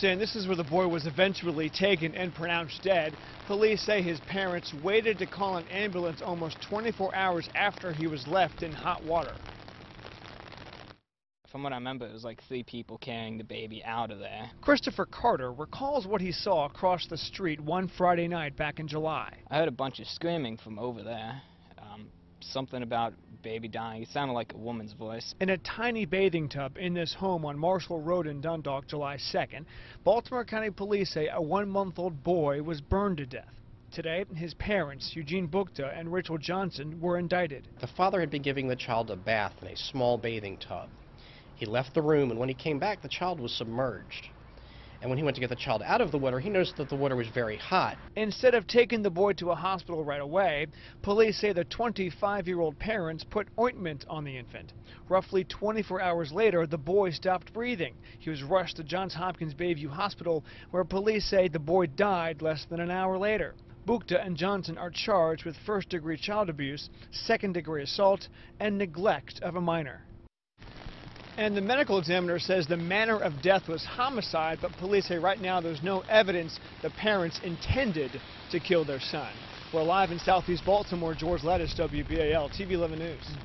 Saying this is where the boy was eventually taken and pronounced dead. Police say his parents waited to call an ambulance almost 24 hours after he was left in hot water. From what I remember, it was like three people carrying the baby out of there. Christopher Carter recalls what he saw across the street one Friday night back in July. I heard a bunch of screaming from over there. Um, something about baby dying. It sounded like a woman's voice. In a tiny bathing tub in this home on Marshall Road in Dundalk, July 2nd, Baltimore County Police say a one-month-old boy was burned to death. Today, his parents, Eugene Buchta and Rachael Johnson, were indicted. The father had been giving the child a bath in a small bathing tub. He left the room, and when he came back, the child was submerged. And when he went to get the child out of the water, he noticed that the water was very hot. Instead of taking the boy to a hospital right away, police say the 25-year-old parents put ointment on the infant. Roughly 24 hours later, the boy stopped breathing. He was rushed to Johns Hopkins Bayview Hospital, where police say the boy died less than an hour later. Buchta and Johnson are charged with first-degree child abuse, second-degree assault, and neglect of a minor. And the medical examiner says the manner of death was homicide, but police say right now there's no evidence the parents intended to kill their son. We're live in southeast Baltimore. George Lettis, WBAL, TV 11 News.